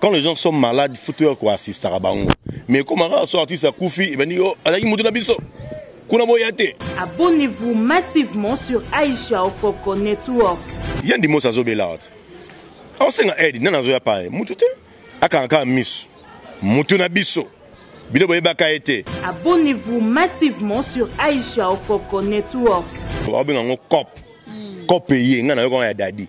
quand les gens sont malades faut toya koassistaka bango mais ekoma kaka so artiste akufi ebandi oh, azalaki motu na biso kuna boya te abonnez-vous massivement sur aisha okoko network ye ndimosi azobela wati aosenga aide nani azoya pa ye motu te akanga kaka miso motu na biso bino boyebaka ye te abonnez-vous massivement sur aisha okoko network baobenga yango cop hmm. cop eye ngai nayokanga ya dadi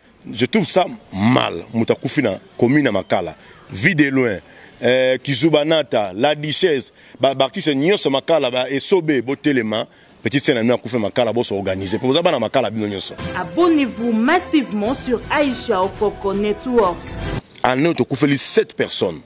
Je trouve ça mal moto akufi na commune ya Makala vie de loin eh, Kizubanata, la Duchesse, ba artiste nyonso makala ba esobe botelema petite sœur na bino akufa makala boso organiser mpo boza bana makala bino nyonso. Abonnez-vous massivement sur Aisha Okoko Network. Année tokufeli 7 personnes.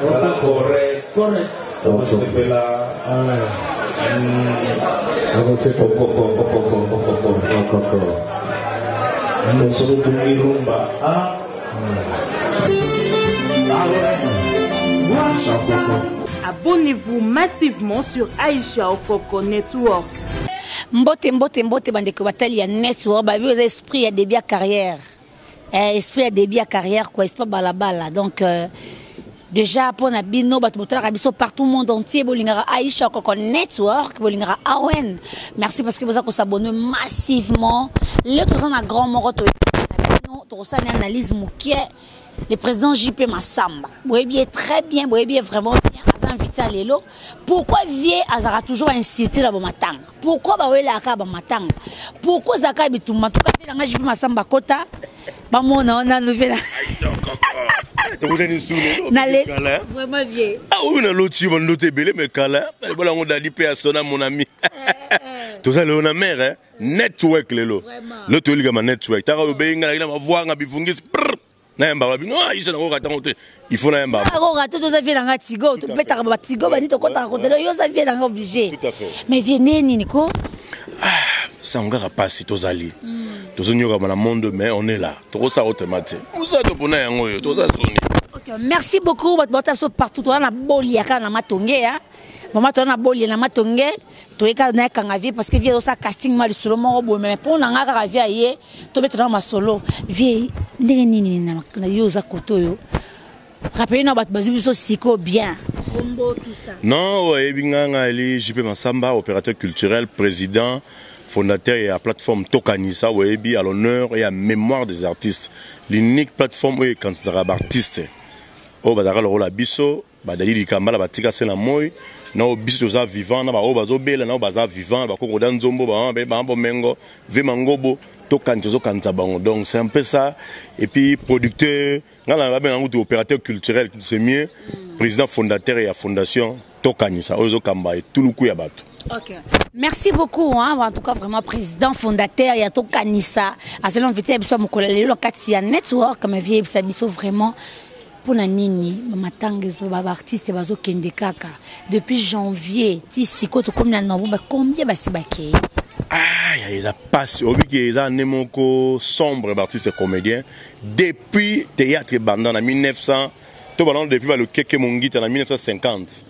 Zala correct. Correct. Okosepela. Mosolo bungi rumba. Ah. Abonnez-vous massivement sur Aisha Okoko Network. Mbote mbote mbote bandeko batali ya network babi oza esprit ya debut ya carrière. eh, esprit ya début ya carrière quoi esprit balabala donc euh, déjà mpo na bino bato botalaka biso partout monde entier bolingaka aisha koko network bolingaka awen merci parce que boza kosabonne massivement leo toza na grand moko toyebino tokosala na analyse moke le président jp massamba boyebi ye très bien boyebi ye vraiment bien aza invité ya lelo pourquoi vie azalaka toujours incité na bomatanga pourquoi bawelaka kaka bamatanga pourquoi eza kaka bitumba ntuka mpe nanga jipi masamba kota bamona wana nanu mpe vraiment vie aoyo ah naloti yo bandoto ebele me kala nalibala yango dadi mpe ya sona mon ami eh, eh, eh. toza lelo na mare eh? network lelo lelo toyelikama network taka oyo obeyi ngai na bavwanga bivungisi na yamba ba bino ah, isa na koka tango te il faut na yamba na koka to toza vie na nga tigo to betaka ba tigo ba ni to kota ko telo yo za vie na nga obligé mais vie neni ni ko ah sango kaka pasi tozali hmm. tozonyokama na monde mais on est là tokosala otema te mosa topona yango oyo toza zoni merci beaucoup bato bato ya so partout toza na boliaka na matonge ya mama toza na bolie na matonge toyeka na ye kanga vie parce que vie osa casting ma lisolo moko boye mais mpo na ngai kaka vie aye tobetana masolo vie ndenge nini na yo oza kote oyo rappele na bato bazwi biso sikoyo bien non oyebi ngai ngai ali jp masamba opérateur culturel président fondateur ya plateforme tokanisa oyebi à l'honneur et à mémoire des artistes l'unique plateforme oyo ekanisaka baartiste oyo bazalaka lokola biso Ba Dady Dikambala batika se na moyi na oyo biso toza vivant na ba oyo bazo bela na oyo baza vivant ba koko da nzombo ba mama ba bomengo vie mangobo to kanisa ozo kanisa bango donc c'est un peu ça et puis producteur nga na ba benga ngutu opérateur culturel c'est mieux président fondateur ya fondation to kanisa oyo zo kamba etuluku ya batu Okay. Merci beaucoup hein, en tout cas vraiment président fondateur ya tokanisa azali invité ya biso ya mokolo lelo kati ya network ma vie ebisa biso vraiment Pona nini ba matanges ba artistes bazo kende kaka depuis janvier ti siko tokomi na novembre combien basi bakei aya eza pasi obiki eza ne moko sombre ba artistes comédiens depuis théâtre ebanda na 1900 to balano depuis ba lokeke mongita na 1950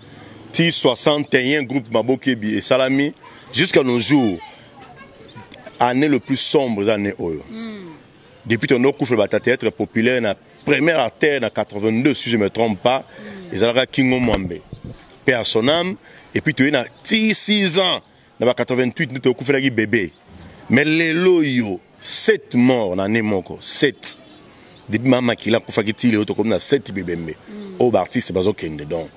ti 61 groupe maboki ebi esalami jusqu'à nos jours année le plus sombre eza année oyo mm. Depuis ton nom Kouffle Batata être populaire na première artère na 82 si je me trompe pas, ezalaka Kingo Mwambe. Paix à son âme et puis tu es na 6 ans na ba 88 nde tokufelaki bébé. Mais lelo yo 7 morts na année moko 7 depuis mama kila kufaki ti lelo tokomi na 7 bibembe. Mm. Oyo ba artistes bazokende donc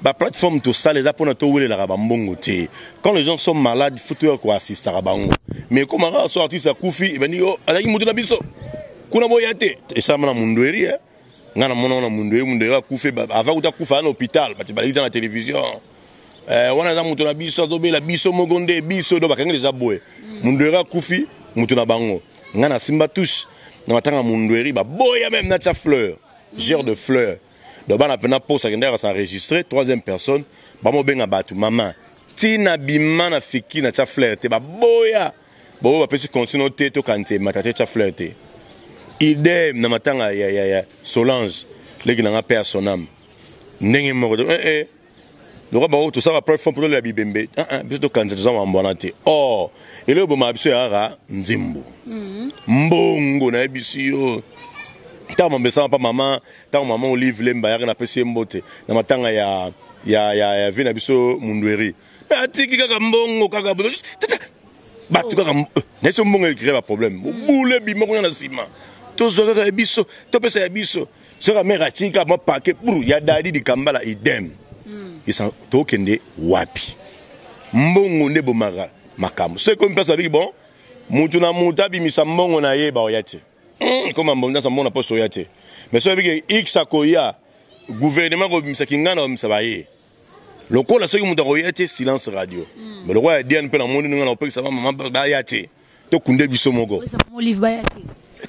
Ba plateforme tosala eza pona towelelaka ba mbongo te. Quand les gens sont malades, faut toya ko assistaka bango. Mais comme kaka so artiste akufi, ebandi yo azalaki mutu na biso. Kuna boya te. Esalama na Mundueri eh. Nga na mona na Mundueri, Mundueri akufi avant kuta kufa na hôpital, batu balaki na télévision. Eh, wana aza mutu na biso azobela biso moko nde biso do bakangeli eza boye. Mundueri akufi mutu na bango. Nga na simba touche na matanga Mundueri ba boya même na tia fleur. Gère de fleur. donc bana mpe na posa akendaka s'enregistrer troisième personne bamobenga bato mama ntina bima na fiki na tya flaire te baboya bobo bapesi consigne oyo te tokanisa emata te tya flaire te idem na matanga ya, ya, ya solange leki na nga mpe ya soname ndenge moko te eh, eh. lokola bango tosala ba plateforme mpo tolela bibembe uh -uh, biso tokanisa toza mambo wana te or eloko ebomaka biso ya kaka nzembo mhm. mbongo nayebisi yo ntango mambo esala mpa mama ntango mama olive lemba yaka napesi ye mbote na matanga ya, ya, ya, ya vie na biso mundueri atiki kaka mbongo kaka bato kaka eh, na biso mbongo ekrea baproblème mhm. bule bima kuna na nsima tozwa kaka ya biso topesa ya biso soka mère atika mwa pake bru ya dadi dikambala idem esa hmm. tokende wapi mbongo nde bomaka makambo soki ekomi mpasi abiki bon motu na motu abimisa mbongo na ye baoya te hmm, ekoma mbongo nyonso mbongo na poso oya te mais soki abiki x akoya gouvernement akobimisa kingana obimisa baye lokola soki moto akoya te silence radio hmm. mais lokola ya diane mpe namoni ndenge na kopekisa bamama baya te tokunde biso moko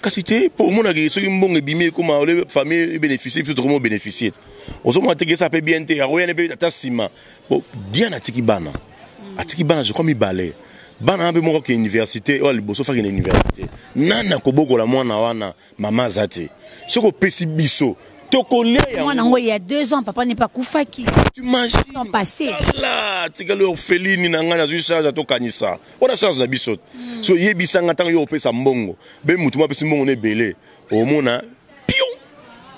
kasi te mpo omonaki soki mbongo ebimi ekoma ole famille ebénéficie biso tokomi obénéficie te ozomona te kesa mpe bien te akoyani mpe ata nsima po diane atiki bana hmm. atiki bana je crois mibale bana wana mpe moko ake université oyo liboso faki na université nani akobokola mwana wana Maman aza te. Soki opesi biso tokolia yango. Mwana ngo ya 2 ans papa n'est pas kufaki. Tu imagines? Temps passé. Là, tikali orpheline na nga nazui charge to kanisa. Ona charge na biso. Hmm. So yebisa nga tango yo opesa mbongo. Be mutu mwa pesi mbongo ne belé. Omona pion.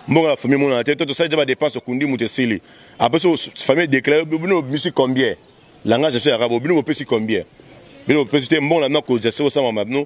Mbongo la famille mona te to tosali te ba dépenses okundi mutu esili. Après so famille déclaré bino bimisi combien? Langage fait arabe bino bopesi combien? Bino bopesi te mbongo na mako jase osama mabno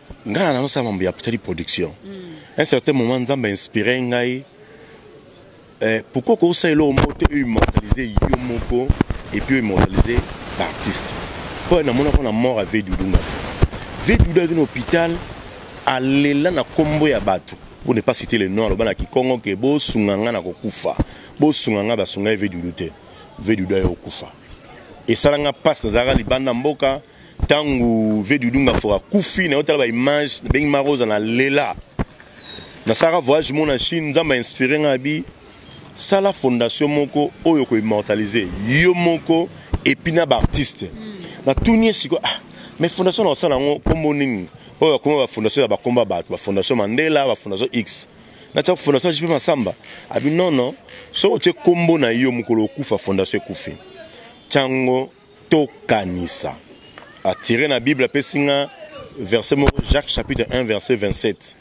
Nga nazo sala mambo ya tsali production. Un certain moment Nzambe a inspire ngai eh, pourquoi ko sala eloko moko te immortaliser yo moko et puis immortaliser ba artistes. Po na mona ko na mort à Vedoudou na fou. Vedoudou a na hôpital alela na kombo ya batu. Pour ne pas citer le nom aloba na kikongo que bo sunga nga na ko kufa. Bo sunga nga ba sunga ye Vedoudou te. Vedoudou a ye ko kufa. Esala nga pasi na zalaka libanda mboka. Tangu Vieux Doudou Ngafora akufi na yotala ba images na bengi Maroza na lela. Na saka voyage mon en Chine, Nzambe inspiré nga bi sala fondation moko oyo ko immortaliser yo moko et puis na ba artistes. Mm. Na tunier siko ah mais fondation na sala ngo kombo nini? Oyo akoma ba fondation ya ba komba ba ba fondation Mandela, ba fondation X. Na tsa fondation JP Masamba. Abi non non, so o tse kombo na yo mukolo okufa fondation ekufi. Tsango Tokanisa. A tirer na Bible apesi nga verset moko Jacques chapitre 1 verset 27.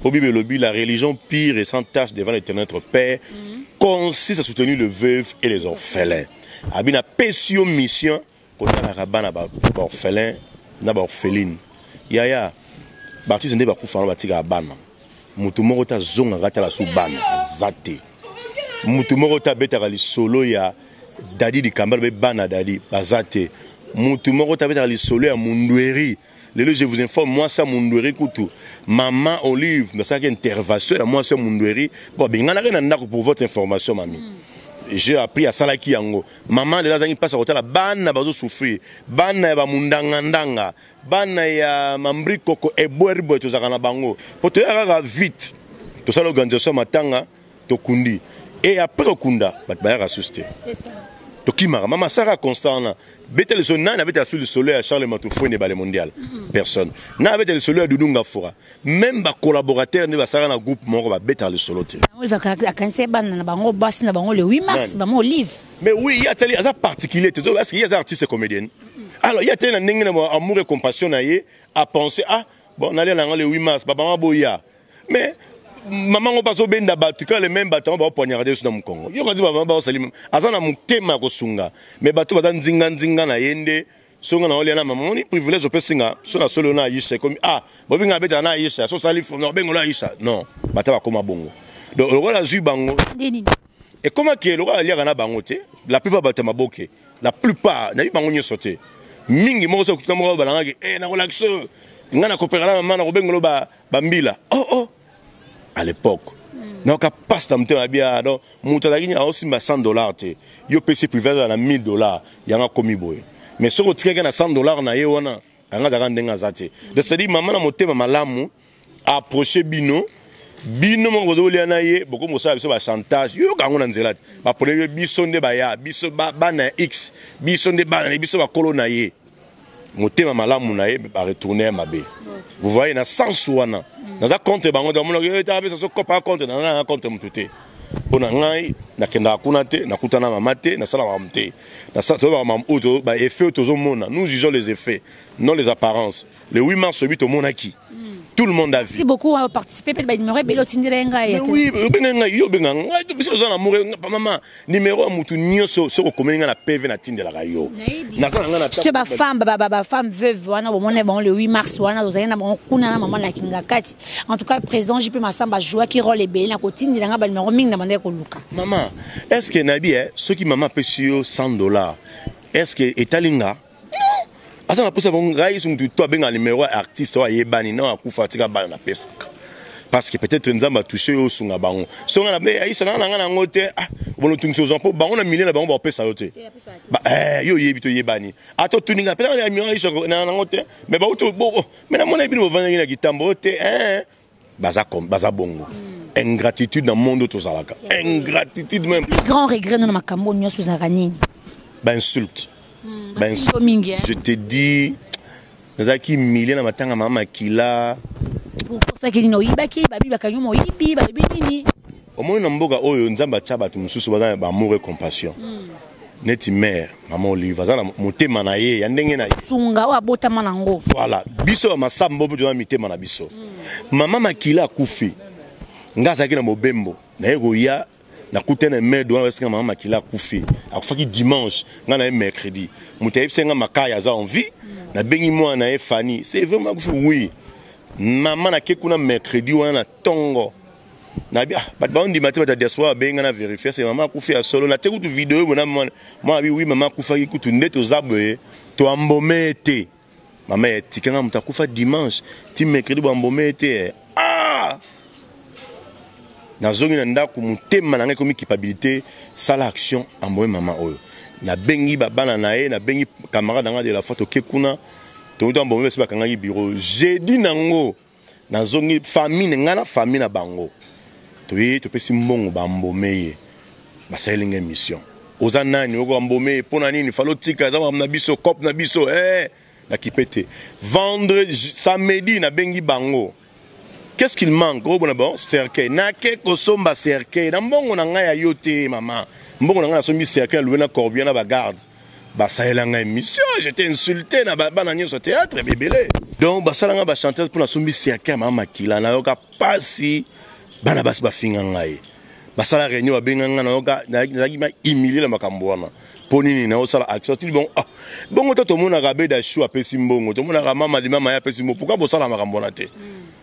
Mpo Bible elobi la religion pure et sans tache devant l'Éternel notre Père mhm. consiste à soutenir le veuve et les orphelins. Abi napesi yo mission kotalaka bana ba orphelin na ba orpheline. Yaya, baartiste nde bakufa wana batikaka bana. Mutu moko te azongaka atala su bana aza te. Mutu moko te abetaka lisolo ya Dadi Dikamba alobe bana Dadi baza te. Mutu moko te abetaka lisolo ya Mundueri. Lelo je vous informe mwasi ya Mundueri kutu maman Olive nasalaki intervention ya mwasi ya Mundueri po abenganaki na ndako pour votre information mami. Mm. J'ai appris asalaki yango. Maman lelo azangi mpasi ya kotala bana bazo souffrir. Bana ya ba mundanga ndanga. Bana ya mambri koko eboeribwe tozalaka na bango mpo toya kaka vite tosala organisation ya matanga tokundi e apres kokunda bato bayaka susu te tokimaka mama sara constant wana beta lisolo nani abeta su lisolo ya charles matufweni ebale mondial personne nani abeta lisolo ya dudunga fura Meme ba collaborateurs nde basala na groupe moko ba beta lisolo te. Yango eza akanisa bana na bango basi na bango le 8 mars maman Olive. Mais oui, il y a tali aza particulier te. Parce qu'il y a artiste comédienne. Alors il y a tali na ndenge na amour et compassion na ye a penser ah bon nalia na le 8 mars ba maman boya. Mais maman ngo bazo benda batu quand les mêmes batants ba poignarder sur mon Congo. Yo ka di ba maman ba sali aza na mutema ko sunga. Mais batu baza nzinga nzinga na yende. so nga na olia na mamoni privilège opesi nga so na solo na Aisha ekomi ah bobi nga beta na Aisha so sali fo no bengo na Aisha non bata bakoma bongo donc lokola azui bango ekoma ke lokola aliaka na bango te la plupart bata maboke la plupart na bango nyoso te mingi moko so kutina moko balangaki eh na kolakisa nga na kopera na mama na kobengolo ba bambila oh oh à l'époque nayoka pasi na motema nabi ah, donc moto azalaki nini aosimba 100 dollar te yo pesi privilège azala na 1000 dollar yango akomi boye mais soki otikaki na 100 dollar na ye wana yango azalaka ndenge aza te donc cetadi mama na motema malamu approche bino bino moko bozo bolia na ye bokomi kosala biso bachantage yoyoka yango na nzela te bapoleli biso nde baya biso bana ya x biso nde bana na ye biso bakolo na ye motema malamu na ye ba retourner ya mabe vous voyez na sens wana naza contre bango donc monaki yo tapesa so copa contre na ngai na contre mutu te mpo na ngai nakendaka kuna te nakutana mama te nasala makambo te toyebaka makambo oyo baeffet oyo tozomona nous jugeons les effets non les apparences Le 8 mars oyebi tomonaki tout le monde a vu. Merci beaucoup à participer peut ba numéro ebele otindela ye ngai ete. Oui, obenga ngai yo obenga ngai to biso zana mure pa mama numéro ya mutu nyoso soko komeli ngai na PV na tindelaka yo. Naza na ngai na temps. Ba femme ba ba ba femme veuve wana bo mona bango le 8 mars wana ozali na bango kuna na mama na Kingakati. En tout cas président JP Massamba joua ki rôle ebele na kotindela ngai ba numéro mingi na bandaki koluka. Mama, est-ce que nabi eh soki mama pesi yo 100 dollars est-ce que etalinga aza na posa bango ngai yesu mutu to abenga numero ya artiste oyo ayebani na akufa atika bana na pesaka parce que peut-être nzambe atouche yo osunga bango so ngai nabe ayisa nanga nanga nango te ah bono tungisa ozwa mpo bango na milie na bango bakopesa yo te eh, yo oyebi toyebani ata otuni ngai mpe nanga ayisa nango te me bauti me namona ye bino bovandaki na kitambo te eh. baza comme baza bongo ingratitude na monde oyo tozalaka ingratitude même plus grand regret no na makambo oyo nyonso ezalaka nini bainsulte hmm, bainsulte mingi je te dis nazalaki milie na matanga mama makila okosaki nini oyibaki babi bakangi mo oyibi balobi nini omoni na mboka oyo nzambe atya bato mosusu baza na bamour e compassion mm. neti mère mama olive aza na motema na ye ya ndenge na ye sunga oyo abotama na ngo voilà biso ya masambo mpe toza mitema na biso mm. mama makila akufi nga azalaki na mobembo naye koya nakutana emedo wana esika mama makila akufi akufaki dimanche nga na ye mercredi moto ayebisa nga makaya aza en vie mm. nabengi mwana na ye fani c'est vraiment akufi oui mama nake kuna mercredi wana na ntongo na bia bato baondima te bato ya diaspora babengi ngai na verifie se mama akufi ya solo natie kutu video oyo bona mwana mwana bi wi mama akufaki kutu nde toza boye toambome ye te mama ya tika ngai moto akufa dimanche ti mercredi boambome ye te eh. ah! nazongi na ndako motema na ngai ekomi kipabilite sala action amboye mama oyo nabengi babana na ye nabengi camarade na ngai de la fois toke kuna toyota ambome basi bakangaki biro jeudi nango Na zongi famine nga na famille na bango toye topesi mbongo ba mbome ye basaleli nga emission oza nani oko mbome ye pona nini falo tika eza makambo na biso cop na biso eh na kipe te vendre samedi na bengi bango qu'est-ce qu'il manque obo na bon cercueil na ke kosomba cercueil na mbongo na nga ya yo te mama mbongo na nga na sombi cercueil na louer na corbillard na ba garde basalela nga émission j'étais insulté na bana nyonso théâtre bebele donc basala nga bachanteuse mpo nasombi cercueil mama makila nayoka mpasi bana basi bafinga ngai basala réunion babenga nga nayoka nazalaki ma humilie na makambo wana mpo nini naosala action tili bongo ah bongo to tomonaka beda shu apesi mbongo tomonaka mama limama ye apesi mbongo pourkui bosala makambo wana te mm.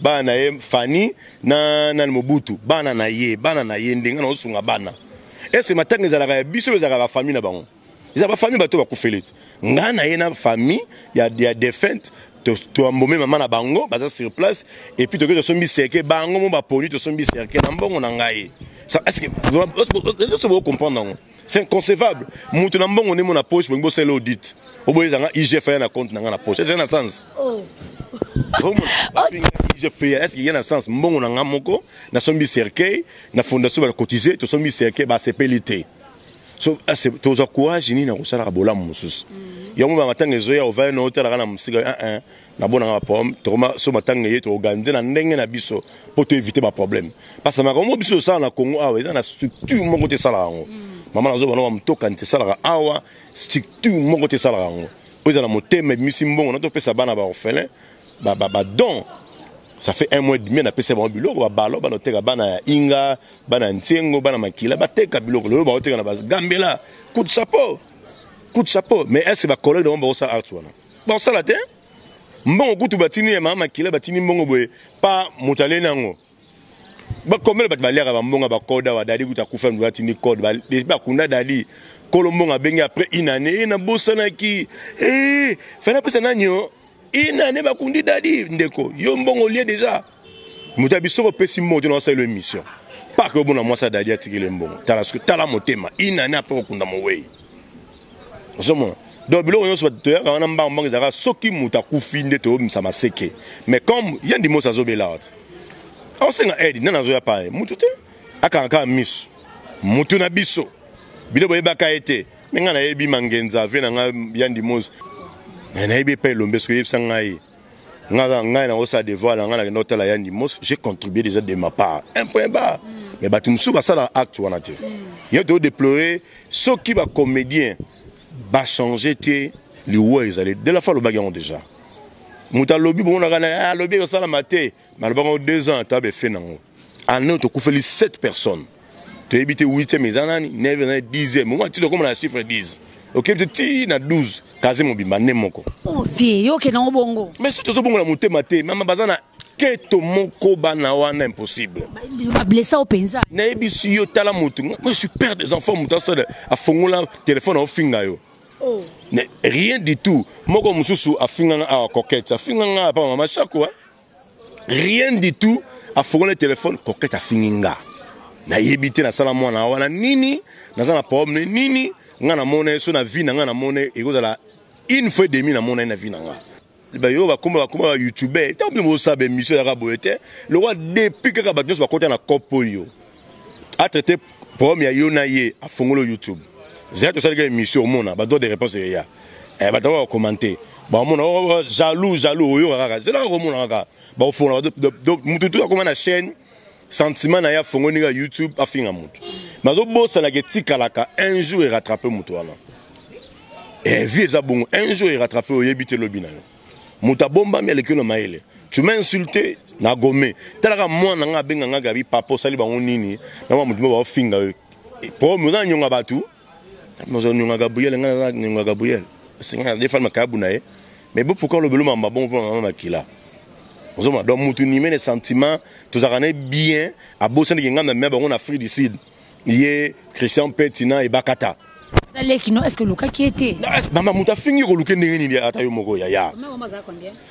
Bana na ye Fanny na nani Mobutu bana na ye bana na ye ndenge na osunga bana ese matanga ezalaka ya biso ezalaka ba famille na bango eza ba famille bato bakufeli nga na ye na famille ya, ya defunte toambome mama na bango baza sur place et puis toke tosombi cercueil bango mo baponi tosombi cercueil na mbongo na ngai est-ce que vous comprendre yango C'est inconcevable. Mutu na mbongo nemo na poche, bongo c'est l'audit. Oboye zanga IGF ya na compte na nga na poche. C'est un sens. Oh. Vraiment. Je fais est-ce qu'il y a un sens mbongo na nga moko na sombi cercueil na fondation ba cotiser to sombi cercueil ba sepelite. So ah, c'est tozo courage ni na kosala bola mususu. Mm. Yango ba matanga ezoya ovaya na hôtel kana musika. Ah ah. na bona nga ba problème tokoma so matanga eye toorganize na ndenge na biso mpo to éviter ba problème parce que makambo biso tosala na congo awa eza na structure moko te esalaka yango mm. mama nazoba na bamotokani te esalaka awa structure moko te esalaka yango oyo eza na motema ebimisi mbongo na topesa bana ba orphelin badon ça fait un mois et demi napesa bango biloko babalo bana oteka bana ya inga bana ya ntiengo bana makila bateka biloko lelo baoteka na bagambela coup de chapeau coup de chapeau mais est ce que bacollègue na bango baosala art wana bakosala te mbongo kutu batini ya mama makila batini mbongo boye pa moto aleni yango bakomela bato baliaka bambonga bakoda wa dadi kutu akufa ndu atindi code bakunda dadi kolo mbongo abengi après une année e eh, nabosanaki e eh, fana apesa nani o oh? une année bakundi dadi ndeko yo mbongo olie déjà moto ya bisoko opesi mbongo te na wasalelo emission paka obona mwasi ya dadi atikele mbongo tala soki tala motema inane apre kokunda mowei ozomona donc biloko nyonso bato toyaka wana mbango mbango ezalaka soki moto akufi nde toyobimisa maseke mais comme ye ndimosi azobela wati aosenga aide nani azoya pa ye motu te akanga kaka miso motu na biso bino boyebaka ye te me ngai nayebi mangenza vie na ngai ya ndimosi nayebi epai elombe soki eyebisa ngai nga nga nga na osa devoir nga na kenda otala ya ndimos j'ai contribué déjà de ma part un point barre mm. mais bato mosusu basala acte wana te mm. yo to déplorer soki ba comédien ba changer te liwa ezali de la fois alobaki yango déjà moto alobi bomonaka na alobi ekosalama te Nalobaka ngo deux ans ata be fait nango. Année tokufeli 7 personnes. Toyebi te 8e eza nani, 9e eza 10e. Moma titre comme na chiffre 10. Okebi te ti na 12 kaze mobimba ne moko. Oh vie, yo ke nango bongo. Mais si tozo bongo na motema te, mama baza na keto moko bana wana impossible. Ba blessa au penza. Na yebi si yo tala moto. Moi je suis père des enfants, moto asala afongola téléphone au finga yo. Oh. Mais rien du tout. Moko mususu afinga nga awa coquette. Afinga nga pa mama shako hein. rien du tout afongoli telefone kokete afingi nga nayebi te nasala mwana wana nini naza na problème nini nga namona ye so na vie na nga namona ye ekozala une fois demi namona ye na vie na nga bayo bakoma bakoma ba youtube ntango bino bozosala baemission yaka boye te lokwa depuis kaka bato nyonso bakota na cope oyo a traiter problème ya yo na ye afongolo youtube zela tosalika émission omona ba droit de réponse eya eh, bato yango bakomante baomona oh, oh, oh, jaloux jaloux oyoka kaka zela kaka omona kaka bakofongola motu tu akoma na chaîne sentiment na ye afongo ndenge ya youtube afinga motu nazobosanaka etikalaka un jour erattrape motu wana eh, vie eza bongo un jour erattrape oyebi te lobi na yo Moto abombami aleki yo na mayele. Tu m'as insulté na gome. Talaka mwana nga abenga nga Gabi papa osali bango nini? Na mwa moto moko baofinga yo. Problème oza na nyonga bato. Mozo nyonga Gabriel nga na nyonga Gabriel. Singa na defal makabu na ye. Mais bo pourquoi lobelo mamba bongo pona na makila? Ozo ma donc mutu nime ne sentiment tozaka na bien abosani ke nga na mia bango na Afrique du Sud. ye Christian Peti na Ebakata aza leki no est-ce que olukaki ye te mama moto afingi koluke ndenge nini ata yo moko yaya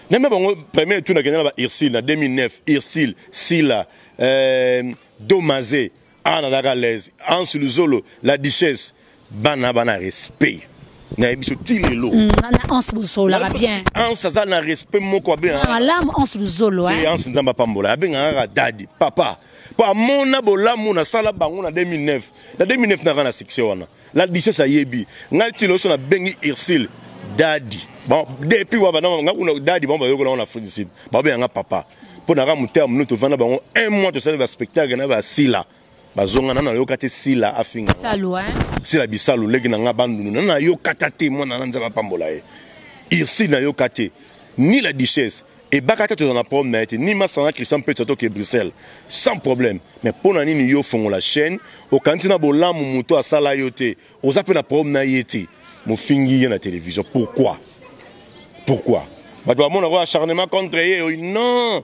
na mia bango premier etu nakenda na ba ursile na 2009 ursile sila euh, domaze awa ah, nazalaka lese anse luzolo la duchesse bana bana respect nayebi biso ti lelo mm, na anse bozolaka bien anse aza na respect moko abengaka ah, malamu anse luzolo eh. anse nzambe apambola abengaka kaka dadi papa mpo amona bolamu nasala bango na 2009 na 2009 naka na succès wana la dices ayebi ngai ti loso nabengi ursule dadi depuis wa bana ngai kuna dadi bango bayokola yango na afrique du sud babengaka papa mpo naka motema mino tovanda bango un mois tosali baspectacle na basila Bazonga nana yoka te sila afinga bisalu hein sila bisalu leki na nga bandundu nana yoka ta te mwana na nzambe apambola ye irsi na yoka te ni la duchesse ebaka te tozana problème na ye te ni masana christian mpetsa toke bruxelles sans problème mais mpo na nini yo fongola chaîne okanisi na bolamu moto asala yo te oza mpe na problème na ye te mofingi ye na télévision pourquoi pourquoi bato bamona ko acharnement contre ye oyo non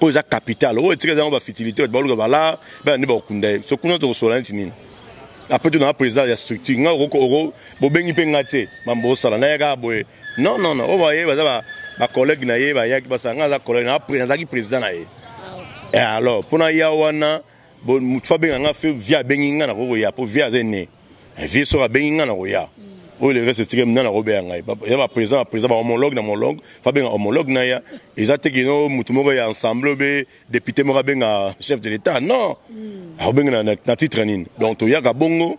oyo eza capital oyo etika ezango bafitilité bato baluka bala bana nde bakokunda ye so kuna tokosola neti nini apres to nanga président ya structure nga bobengi mpe nga te mambo osala naya kaka boye non non non oyo baye baza bacollègue na ye bayaki basala nga aza collègue nazalaki président na ye ah, eh, alors mpo naya wana Bo mutu fa benga nga feu via bengi nga na koko ya po via ze ne. Eh, vie sora bengi nga na koya. Mm. oyo le reste tika mna na kobeya ngai ya ba président ba président ba homologue na homologue fa benga homologue na ya eza te kino mutu moko ya ensemble obe député moko abenga chef de l'état non mm. akobenga na, na, na titre nini donc toyaka bongo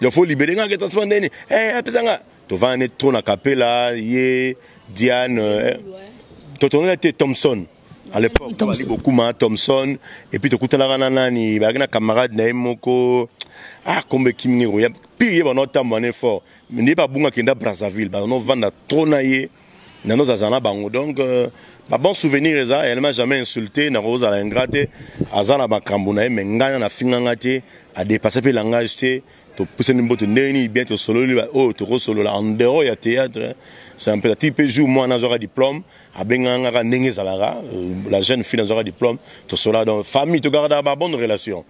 donc faut libere nga ke transparent ndeni eh apesa nga tovanda ne trop na kapela ye Diane eh. totonela te Thompson à l'époque tobali bokuma Thompson et puis tokutanaka na nani bayaki na camarade na ye moko ah kombo ekimi nge koya pire ye banaotambola ne fort nde babunga kenda Brazzaville banaovanda trop na ye Nano za za na bango donc euh, ba bon souvenir eza elle m'a jamais insulté na kozala ingrat te aza na makambo na ye mais ngai na finganga te a dépasser pe langage te to pusani mboto ndenge nini bien to sololi ba oh to kosolola en dehors ya théâtre c'est un peu ti pe jour moi na zora diplôme a benganga ka ndenge zalaka euh, la jeune fille na zora diplôme to sola donc famille to garda ba bonne relation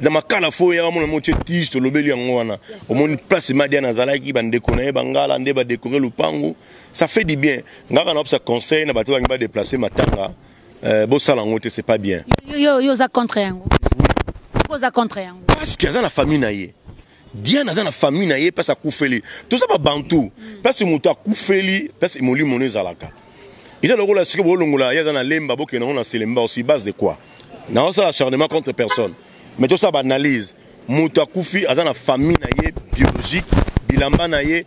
na makala fo ya mona motie tige tolobeli yango wana omoni place madiana azalaki bandeko na ye bangala nde badekore lupangu ça fait du bien ngaka na opesa conseil na bato bangi badeplace matanga euh, bosala yango te c'est pas bien yo oza contre yango oza contre yango parce que aza na famille na ye Diane aza na famille na ye place akufeli toza ba bantu place moto akufeli place molimo no ezalaka eza lokola sike bolongola ye aza na lemba bokende yango na selemba osi base de quoi naosala acharnement contre personne mais tosala baanalyse moto akufi aza na famille na ye biologique bilamba na ye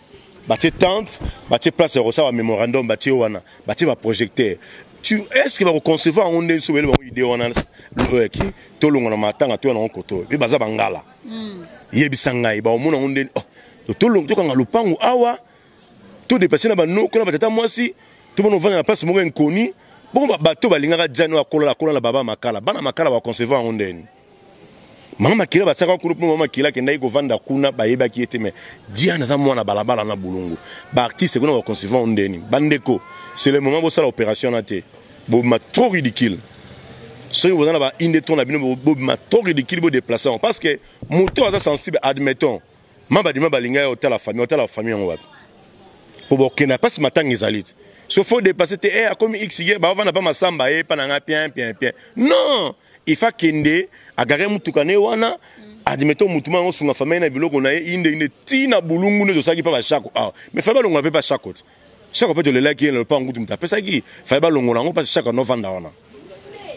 batie tente batie place ya kosala memorandum batie wana batie ba projecteur tu est-ce que bakoconcevoir yango ndenge soki bayeli bango idée wana euh, ki tolongo na matanga toya nango koto oyo mpe baza bangala hmm. yebisa ngai bakomona yango ndenge oh, tolongo tokanga lopango awa todepase na banoko na batata mwasi tomona ovanda na place moko ya nkoni bongo bato balingaka jani oyo akola akola na baba makala bana makala bakoncevant yango ndeni Mama Makila basaka kuna mpo Mama Makila akendaki kovanda kuna, bayebaki ye te. Me Diane aza mwana balabala na Bulungu, baartiste kuna baconcevant ndeni. Bandeko, c'est le moment bosala operation wana te, bobima trop ridicule. Soki boza na ba indetron na bino, bobima trop ridicule, bodeplace yango. Parce que moto aza sensible, admettons, mama badima balinga ye otala famille, otala famille yango wapi? Mpo bokenda mpasi matanga ezali te. So fo deplace te, e eh, akomi xige, baovanda mpa masamba ye, eh, mpa na ngai, pien, pien, pien. Non! il faut akende agare motuka ne wana admettons motu ma yango osunga famille na biloko na ye inde inde ti na bulungu nde tosalaki mpe bashako awa ah, mais fai balongola mpe bashako te shako mpe tolelaki ye na lopango kutu moto apesaki fai balongola yango mpasi shako anovanda wana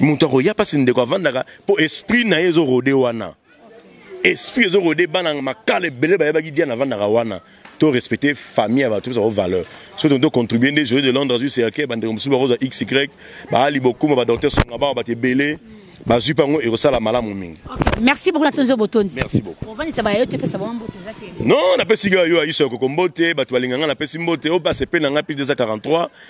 moto akoya mpasi ndeko avandaka mpo esprit na ye ezorode wana esprit ezo rode bana makala ebele bayebaki diana avandaka wana to respecter famille ya bato topesa bango valeur so tonto contribue nde jolie de londres azwi cercueil bandeko mosusu bakozwa xy baali bokuma badocteur songa bango bato ebele bazwi mpe yango ekosala malamu mingi merci beaucoup natondi yo botondi merci beaucoup ovandisa bayo te pesa bango mbote eza te non napesi yo yo ayiso ya kokombote bato balinga ngai napesi mbote oyo oh, basepe na ngai plus 243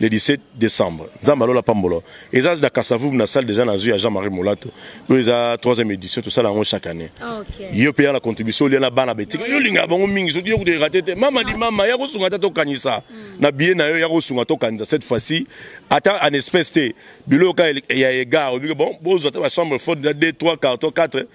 le 17 décembre nzambe alola pambolo eza na kasavubu na salle déjà nazwi ya jean marie molato oyo eza 3e édition tosala yango chaque année ah, yo mpe ya na contribution olia na bana betika yo olingaka bango mingi soki yo kutu erate te mama di mama ya kosunga ata tokanisa mm. na biye na yo ya kosunga tokanisa cette fois-ci ata en espèce te biloko ya egare obike bon bozwa ata bachambre ford na 2 3 carton 4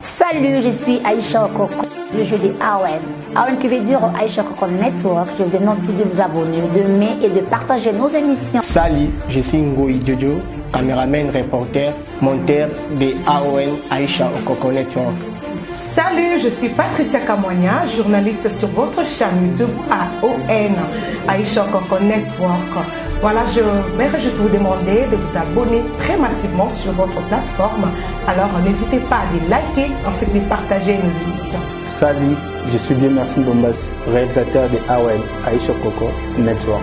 Salut, je suis Aïcha Okoko. Je joue des Awen. Awen qui veut dire Aïcha Okoko Network. Je vous demande tous de vous abonner, de m'aimer et de partager nos émissions. Salut, je suis Ngoï Jojo, caméraman, reporter, monteur des Awen Aïcha Okoko Network. Salut, je suis Patricia Kamwanya, journaliste sur votre chaîne YouTube AON, Aïcha Okoko Network. Voilà, je vais juste vous demander de vous abonner très massivement sur votre plateforme. Alors n'hésitez pas à les liker ainsi que de partager nos émissions. Salut, je suis Dieu Merci Dombas, réalisateur de AOL Aisha Coco Network.